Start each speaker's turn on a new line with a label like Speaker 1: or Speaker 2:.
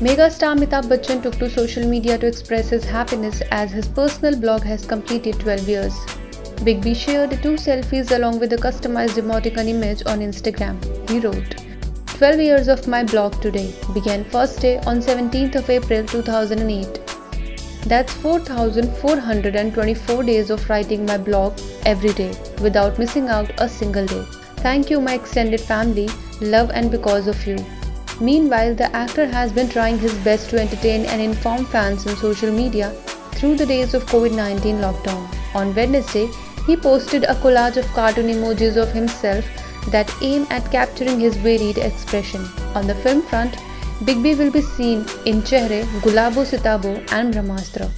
Speaker 1: Megastar Amitabh Bachchan took to social media to express his happiness as his personal blog has completed 12 years. Big B shared two selfies along with a customized emoticon image on Instagram. He wrote, 12 years of my blog today began first day on 17th of April 2008. That's 4424 days of writing my blog every day without missing out a single day. Thank you my extended family, love and because of you. Meanwhile, the actor has been trying his best to entertain and inform fans on social media through the days of COVID-19 lockdown. On Wednesday, he posted a collage of cartoon emojis of himself that aim at capturing his varied expression. On the film front, Big B will be seen in Chehre, Gulabo Sitabo and Brahmastra.